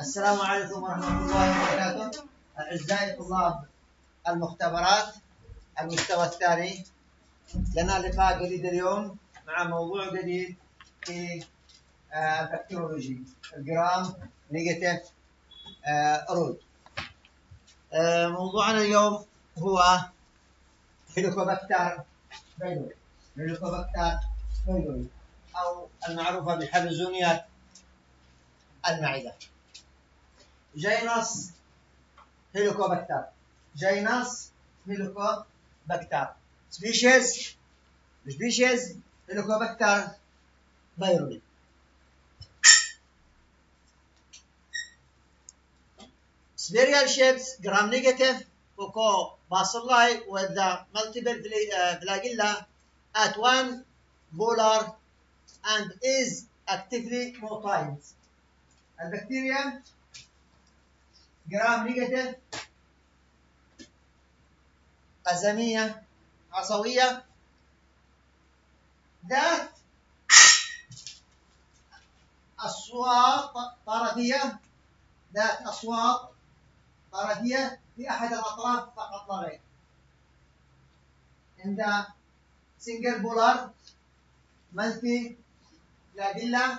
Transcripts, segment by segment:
السلام عليكم ورحمة الله وبركاته. أعزائي طلاب المختبرات المستوى الثاني لنا لقاء جديد اليوم مع موضوع جديد في ال bacteriology ال gram negative rod. موضوعنا اليوم هو Helicobacter pylori Helicobacter pylori أو المعروفة بحلزونيات المعدة. genus Helicobacter genus Helicobacter species species Helicobacter pylori Spiral shapes, gram-negative, bacilli with the multiple flagella at one polar and is actively motile. البكتيريا gram negative قزمية عصوية. ذات أسواط طرفية. ذات أسواط طرفية في أحد الأطراف فقط لا غير. عند single polar multi flagella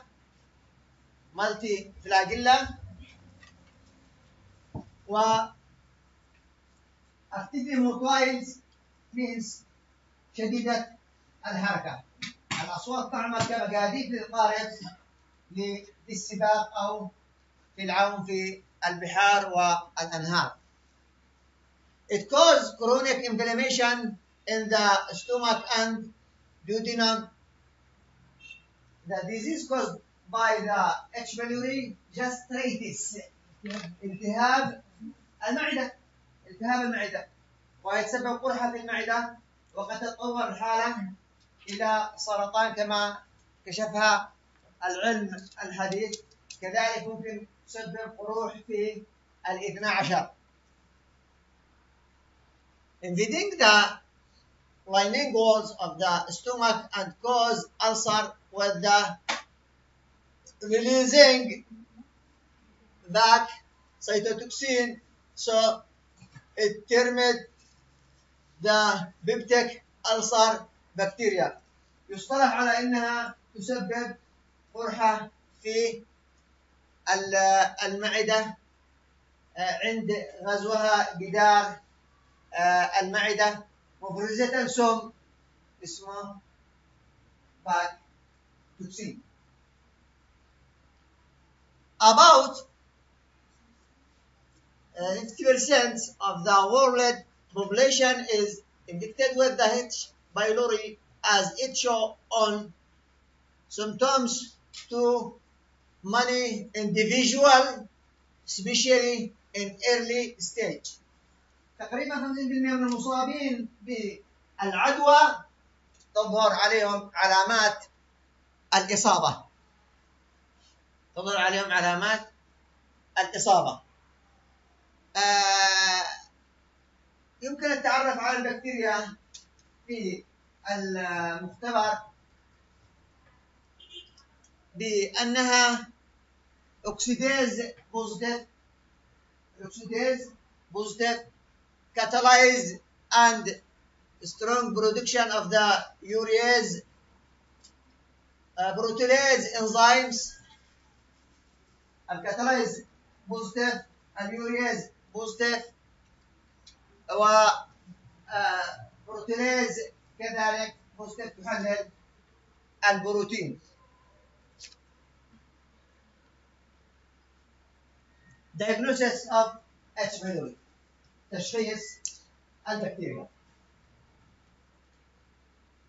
multi flagella. و actively motile means شديدة الحركة الأسواط تعمل كمقاديف للقارب للسباق أو في العوم في البحار والأنهار It causes chronic inflammation in the stomach and duodenum. The disease caused by the H. pylori gastritis التهاب المعدة التهاب المعدة. ويتسبب قرحة في المعدة وقد تتطور الحالة إلى سرطان كما كشفها العلم الحديث. كذلك ممكن تسبب قروح في الاثنى عشر. Invading the lining walls of the stomach and cause ulcer with the releasing back cytotoxin it termed the peptic ulcer bacteria يصطلح على إنها تسبب قرحة في المعدة عند غزوها جدار المعدة. مفرزة سم اسمه باك توكسين about 50% of the world population is infected with the H. pylori as it show on symptoms to many individual especially in early stage تقريبا 50% من المصابين بالعدوى تظهر عليهم علامات الإصابة تظهر عليهم علامات الإصابة آه يمكن التعرف على البكتيريا في المختبر بأنها oxidase positive oxidase positive catalase and strong production of the urease. uh, proteinase enzymes ال catalase positive ال urease positive و proteinase كذلك positive تحلل البروتين diagnosis of H. pylori تشخيص البكتيريا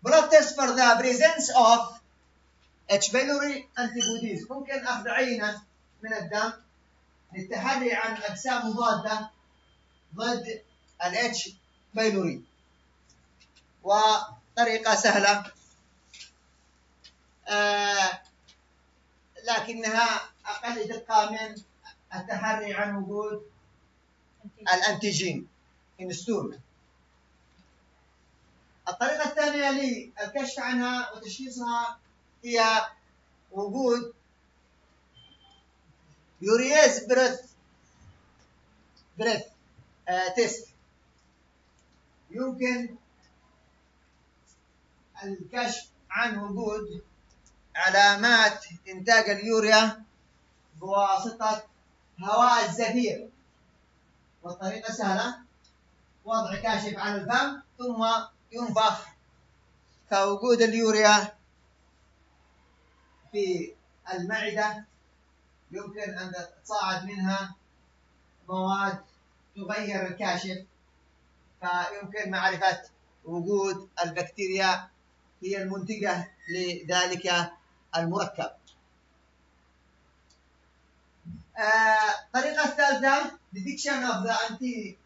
blood test for the presence of H. pylori antibodies ممكن أخذ عينة من الدم للتحري عن أجسام مضادة ضد الاتش بيلوري وطريقة سهلة. آه لكنها أقل دقة من التحري عن وجود الأنتيجين in stool الطريقة الثانية للكشف عنها وتشخيصها هي وجود urease breath. breath. آه test. يمكن الكشف عن وجود علامات إنتاج اليوريا بواسطة هواء الزفير. والطريقة سهلة. وضع كاشف عن الفم ثم ينفخ كوجود اليوريا في المعدة. يمكن أن تصاعد منها مواد تغير الكاشف فيمكن معرفة وجود البكتيريا هي المنتجة لذلك المركب. الطريقة الثالثة detection of the anti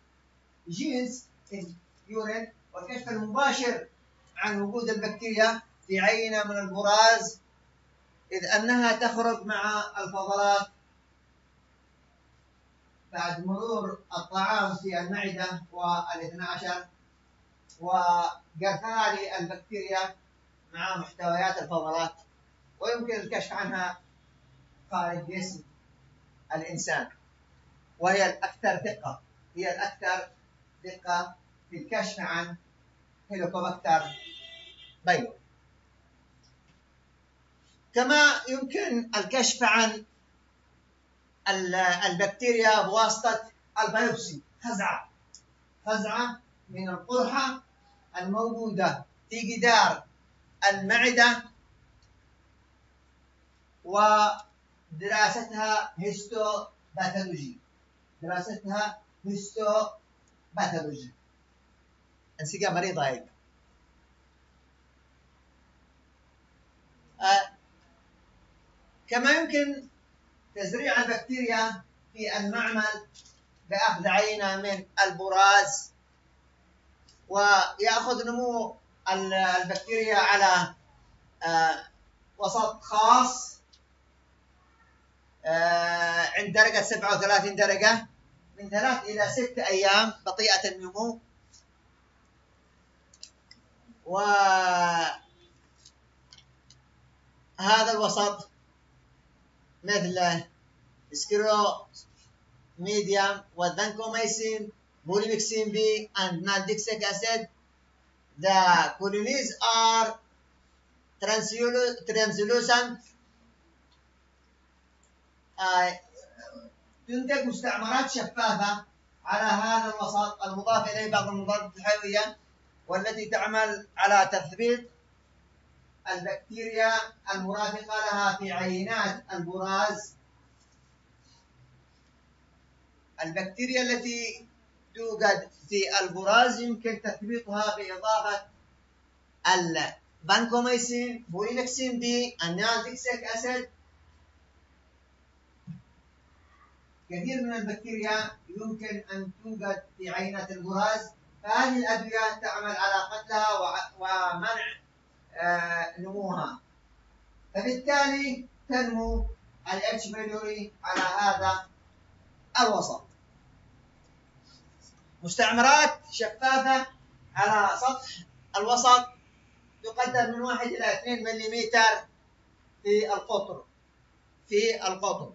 genes in urine والكشف المباشر عن وجود البكتيريا في عينة من البراز إذ أنها تخرج مع الفضلات. بعد مرور الطعام في المعدة والاثنى عشر وقفال البكتيريا مع محتويات الفضلات ويمكن الكشف عنها خارج جسم الإنسان وهي الأكثر دقة هي الأكثر دقة في الكشف عن هيلوكوباكتر بيلو كما يمكن الكشف عن البكتيريا بواسطة البيوبسي خزعة خزعة من القرحة الموجودة في جدار المعدة ودراستها histopathology. دراستها histopathology. أنسجة مريضة هيك. آه كما يمكن تزريع البكتيريا في المعمل بأخذ عينة من البراز ويأخذ نمو البكتيريا على آه، وسط خاص آه، عند درجة 37 درجة من ثلاث إلى ست أيام بطيئة النمو. وهذا الوسط مثل سكرو medium والvancomycin, polymyxin B, and naldixic acid. The colonies are translucent. Uh, تنتج مستعمرات شفافة على هذا الوسط المضاف إليه بعض المضادات الحيوية والتي تعمل على تثبيت البكتيريا المرافقة لها في عينات البراز. البكتيريا التي توجد في البراز يمكن تثبيطها بإضافة ال vancomycin polymyxin B ال nalidixic acid كثير من البكتيريا يمكن أن توجد في عينة البراز. فهذه الأدوية تعمل على قتلها ومنع نموها. فبالتالي تنمو الاتش بيلوري على هذا الوسط. مستعمرات شفافة على سطح الوسط تقدر من واحد إلى اثنين ملم في القطر. في القطر.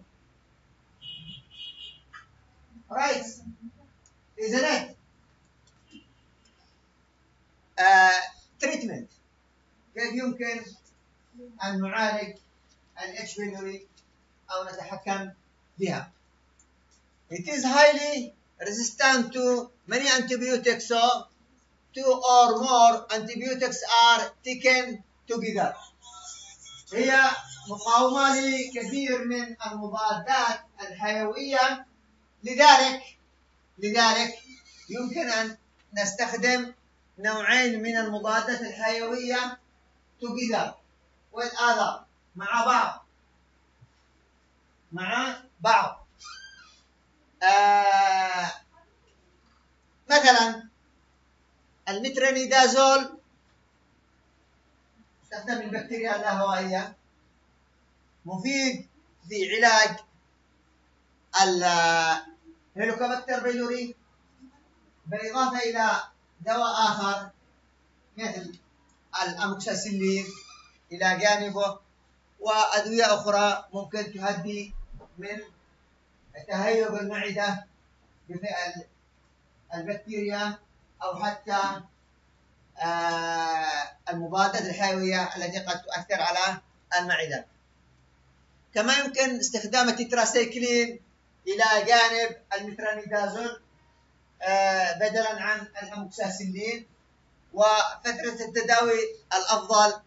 right isn't it treatment uh, كيف يمكن أن نعالج ال H. pylori أو نتحكم بها؟ It is highly resistant to many antibiotics so two or more antibiotics are taken together. هي مقاومة لكثير من المضادات الحيوية. لذلك لذلك يمكن أن نستخدم نوعين من المضادات الحيوية. Together with other مع بعض. مع بعض. آه مثلا المترونيدازول استخدم البكتيريا اللاهوائية مفيد في علاج الهيلوكوباكتر بيلوري. بالإضافة إلى دواء آخر مثل الأموكساسيلين إلى جانبه وأدوية أخرى ممكن تهدي من تهيب المعدة بفعل البكتيريا أو حتى آه، المضادات الحيوية التي قد تؤثر على المعدة. كما يمكن استخدام التتراسيكلين إلى جانب المترانيدازول آه، بدلا عن الأموكساسيلين وفترة التداوي الأفضل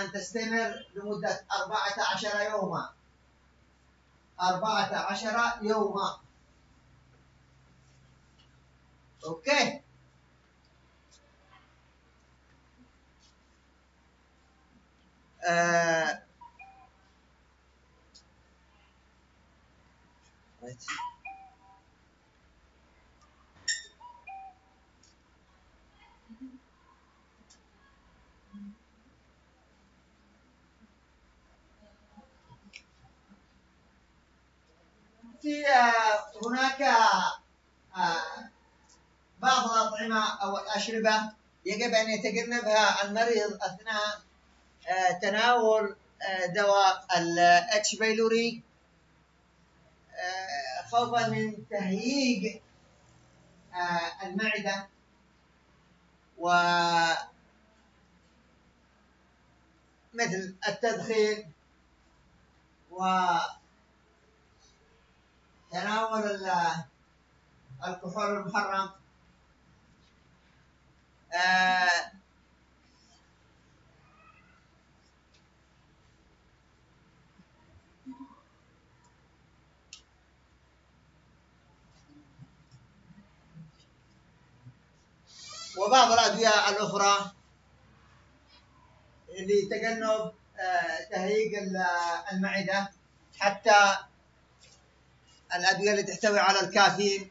أن تستمر لمدة 14 يوما. 14 يوما. أوكي. آه. في هناك آه، بعض الأطعمة أو الأشربة يجب أن يتجنبها المريض أثناء آه، تناول آه، دواء الاتش بيلوري خوفا من تهييج المعدة. و مثل التدخين و تناول الكحول المحرم. آه وبعض الأدوية الأخرى لتجنب آه، تهيج المعدة حتى الأدوية اللي تحتوي على الكافيين.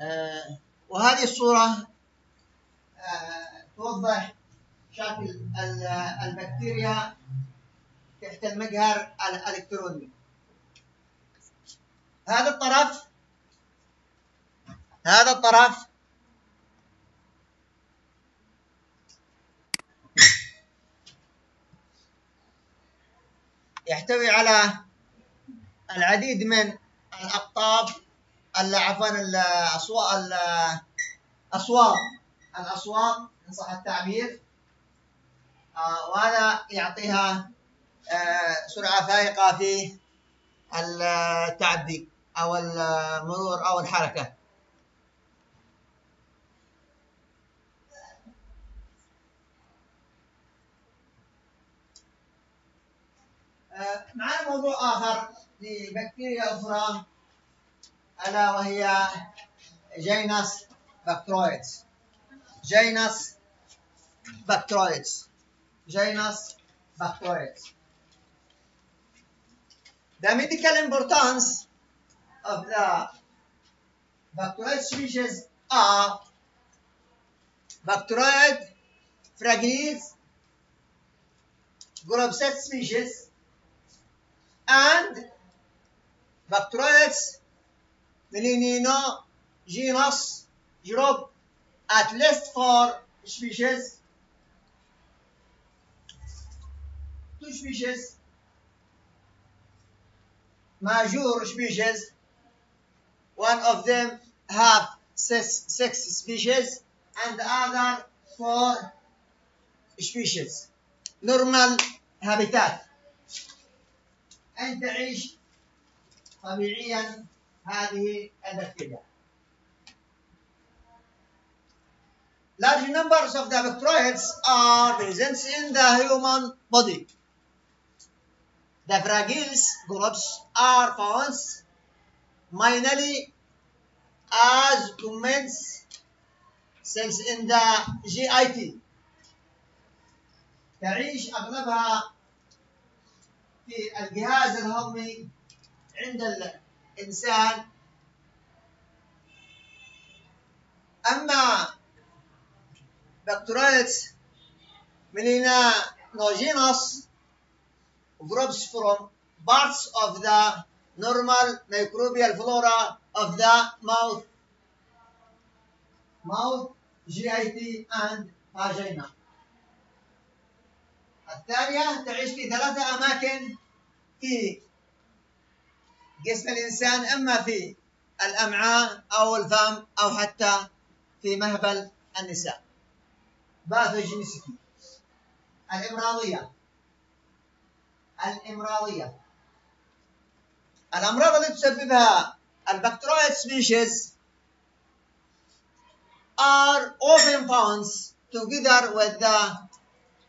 آه، وهذه الصورة آه، توضح شكل البكتيريا تحت المجهر الإلكتروني. هذا الطرف هذا الطرف. يحتوي على العديد من الأقطاب عفوا الأصوات الأصوات الأصوات إن صح التعبير. آه، وهذا يعطيها آه، سرعة فائقة في التعدي أو المرور أو الحركة. معنا موضوع آخر لبكتيريا أخرى ألا وهي genus Bacteroides genus بكترويدز جينس بكترويدز The medical importance of the Bacteroid species are Bacteroid fragilis, group set species, and Bacteroides melanino genus group at least four species. Two species. Major species. One of them have six, six species and the other four species. Normal habitat أن تعيش طبيعيا هذه البكتيريا. Large numbers of the bacteroids are present in the human body. The fragiles groups are found mainly as comments cells in the GIT. تعيش أغلبها في الجهاز الهضمي عند الإنسان أما بكتيريات nogenous groups from parts of the normal microbial flora of the mouth mouth GIT and vagina الثانية تعيش في ثلاثة أماكن. في جسم الإنسان إما في الأمعاء أو الفم أو حتى في مهبل النساء. pathogenicity الإمراضية. الإمراضية. الأمراض التي تسببها البكتيريا species are often found together with the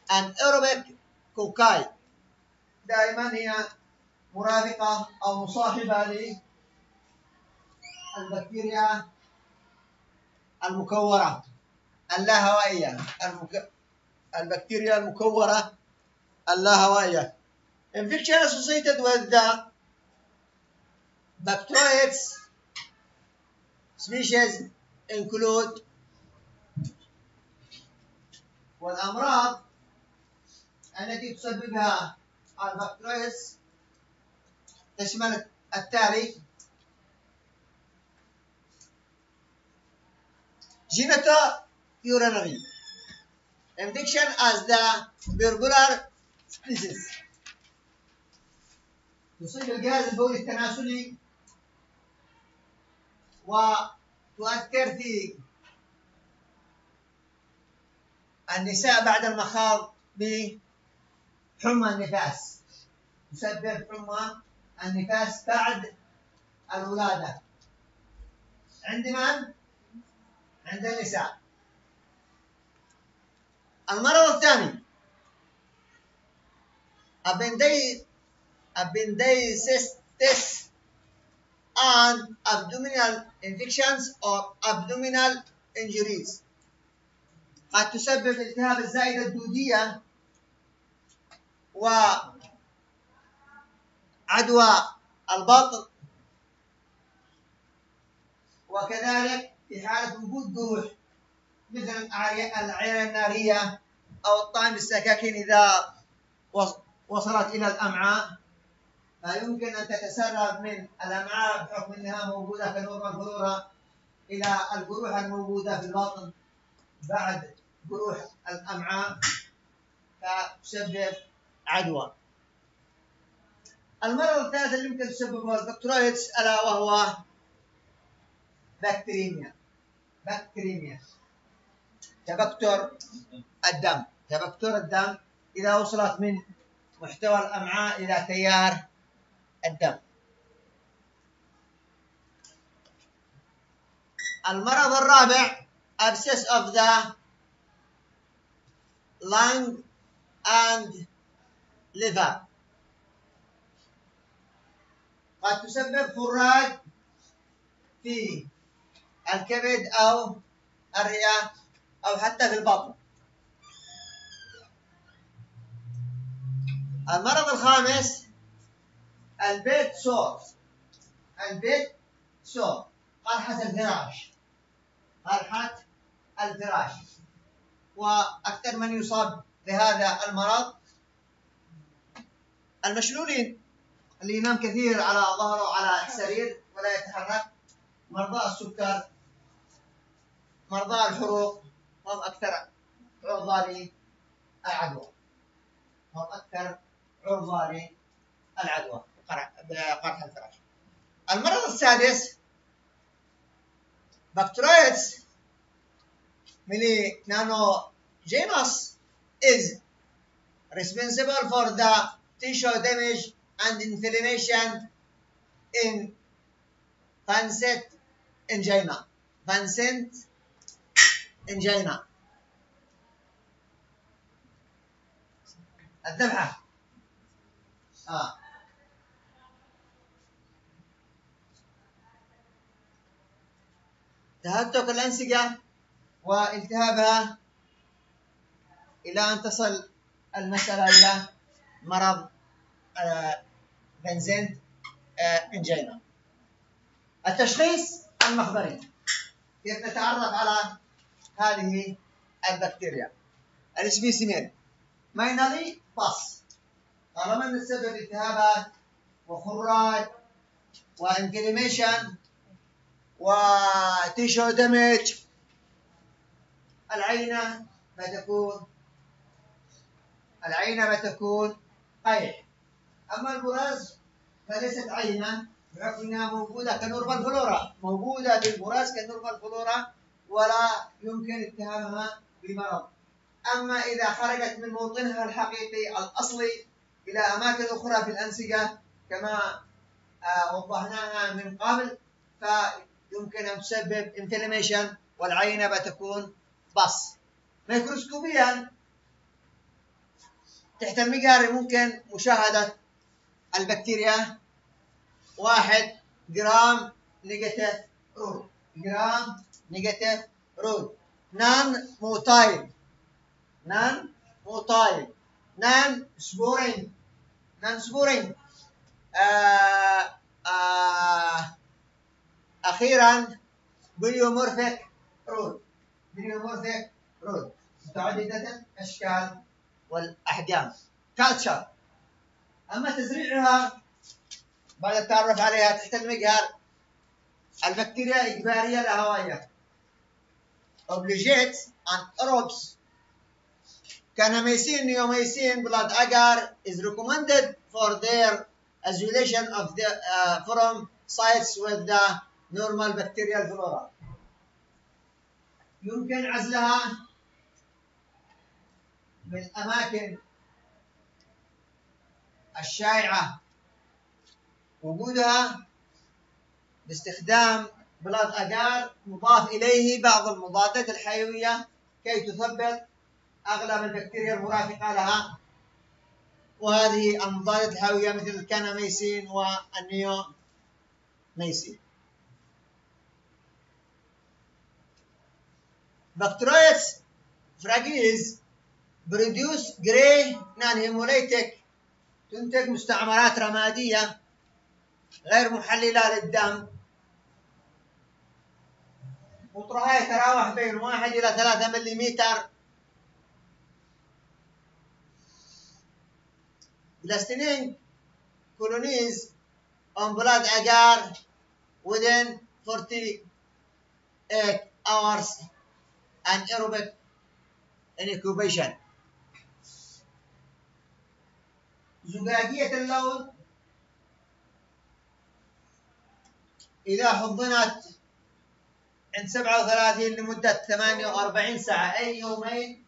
anaerobic cocci دائما هي مرافقة أو مصاحبة للبكتيريا المكورة اللاهوائية المك... البكتيريا المكورة اللاهوائية. Infection associated with the bacteroids species include والأمراض التي تسببها البكتيريس تشمل التالي genitourinary infection as the burbular species تصيب الجهاز البولي التناسلي وتؤثر في النساء بعد المخاض بحمى النفاس. تسبب حمى النفاس بعد الولادة. عند من؟ عند النساء. المرض الثاني. appendicitis and abdominal infections or abdominal injuries. قد تسبب التهاب الزائدة الدودية وعدوى البطن وكذلك في حالة وجود جروح مثل العيارات النارية أو الطعن بالسكاكين إذا وصلت إلى الأمعاء. فيمكن أن تتسرب من الأمعاء بحكم أنها موجودة normal flora إلى الجروح الموجودة في البطن بعد جروح الأمعاء. فتسبب عدوى. المرض الثالث اللي يمكن تسببه ال Bacteroides ألا وهو بكتيريميا. بكتيريميا. تبكتر الدم. تبكتر الدم إذا وصلت من محتوى الأمعاء إلى تيار الدم. المرض الرابع abscess of the lung and liver قد تسبب فراج في الكبد أو الرئة أو حتى في البطن. المرض الخامس البيت سور البيت سور قرحة الفراش. قرحة الفراش. وأكثر من يصاب بهذا المرض المشلولين اللي ينام كثير على ظهره على السرير ولا يتحرك مرضى السكر مرضى الحروق هم أكثر عرضة للعدوى هم أكثر عرضة للعدوى بقرح الفراش المرض السادس بكتيريتس نانو genus is responsible for the tissue damage and inflammation in Vincent angina. Vincent angina. الذبحة آه. تهتك الأنسجة والتهابها إلى أن تصل المسألة إلى مرض Vincent angina التشخيص المخبري. كيف نتعرف على هذه البكتيريا؟ ال specimen mainly pus. طالما ان السبب التهابات وخراج و inflammation و tissue damage العينة بتكون العينة بتكون قيح. أما البراز فليست عينة بحكم أنها موجودة ك normal flora موجودة بالبراز ك normal flora ولا يمكن اتهامها بمرض. أما إذا خرجت من موطنها الحقيقي الأصلي إلى أماكن أخرى في الأنسجة كما آه، وضحناها من قبل فيمكن أن تسبب inflammation والعينة بتكون pus. ميكروسكوبيا تحت المجهر ممكن مشاهدة البكتيريا واحد gram negative rod gram negative rod non motile. non motile. non sporing non sporing آه آه أخيرا pleomorphic rod pleomorphic rod متعددة الأشكال والأحجام. culture أما تزريعها بعد التعرف عليها تحت المجهر البكتيريا إجبارية لهوائيه obligates and aerobes كنميسين نيوميسين بلاد اجار is recommended for their isolation of the uh, from sites with the normal bacterial flora. يمكن عزلها بالأماكن الشائعة. وجودها باستخدام blood agar مضاف إليه بعض المضادات الحيوية كي تثبت أغلب البكتيريا المرافقة لها. وهذه المضادات الحيوية مثل الكاناميسين والنيوميسين. bacteria produce gray non hemolytic تنتج مستعمرات رمادية غير محللة للدم قطرها يتراوح بين واحد إلى ثلاثة مليمتر Listening colonies on blood agar within 48 hours anaerobic incubation. زجاجية اللون. إذا حضنت عند 37 لمدة 48 ساعة أي يومين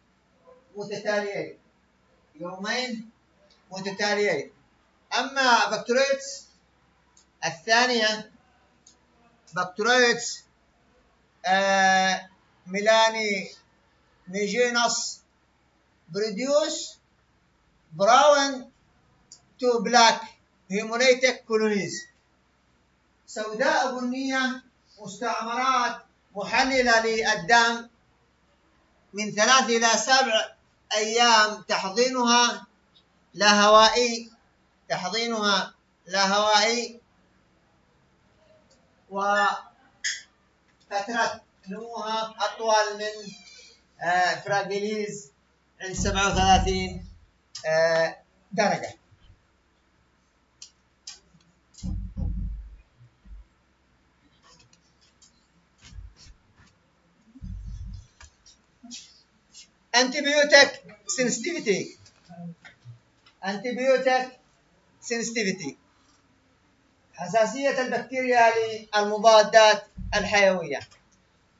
متتاليين. يومين متتاليين. أما Bacteroides الثانية Bacteroides آه melaninogenicus produce brown to black hemolytic colonies سوداء بنية مستعمرات محللة للدم من ثلاث إلى سبع أيام تحضينها لا هوائي تحضينها لا هوائي وفترة نموها أطول من فراجيليز عند 37 آه، درجة. Antibiotic sensitivity antibiotic sensitivity حساسية البكتيريا للمضادات الحيوية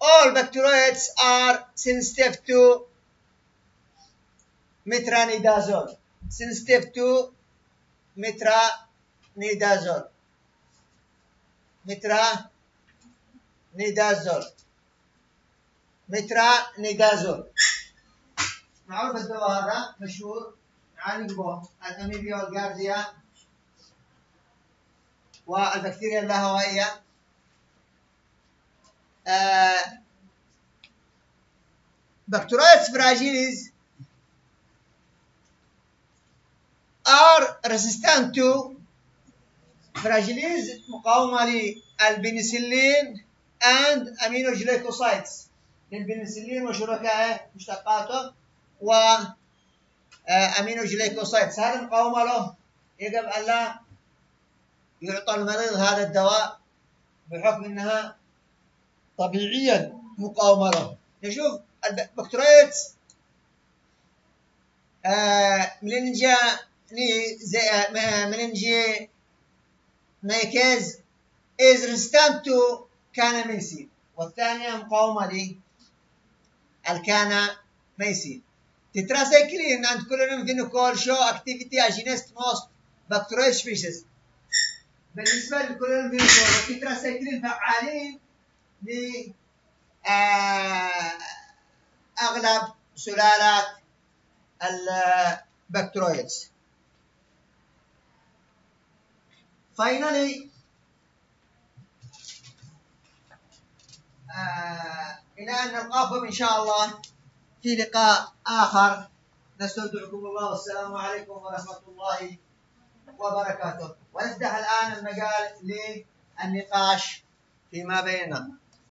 all bacteroids are sensitive to metronidazole sensitive to metronidazole metronidazole metronidazole معروف الدواء هذا مشهور عالجوا الأميبيا والجارديا والبكتيريا اللاهوائية. آه بكتيريا فراجيليز are resistant to فراجيليز مقاومة للبنسلين and aminoglycosides. للبنسلين وشركائه مشتقاته. و امينو جليكوسايدز هذا مقاومه له. يجب أن لا يعطى المريض هذا الدواء بحكم إنها طبيعيا مقاومة له. نشوف البكتيريوتس آه مننجا زي مننجي مايكيز is resistant to kanamycin والثانية مقاومة للكاناميسين tetracycline and chloramphenicol show activity against most bacterial species بالنسبة للكلهم فينوكول والتتراسايكلين فعالين ل أغلب سلالات ال Bacteroides finally إلى أن نلقاكم إن شاء الله في لقاء آخر. نستودعكم الله. والسلام عليكم ورحمة الله وبركاته. ونفتح الآن المجال للنقاش فيما بيننا.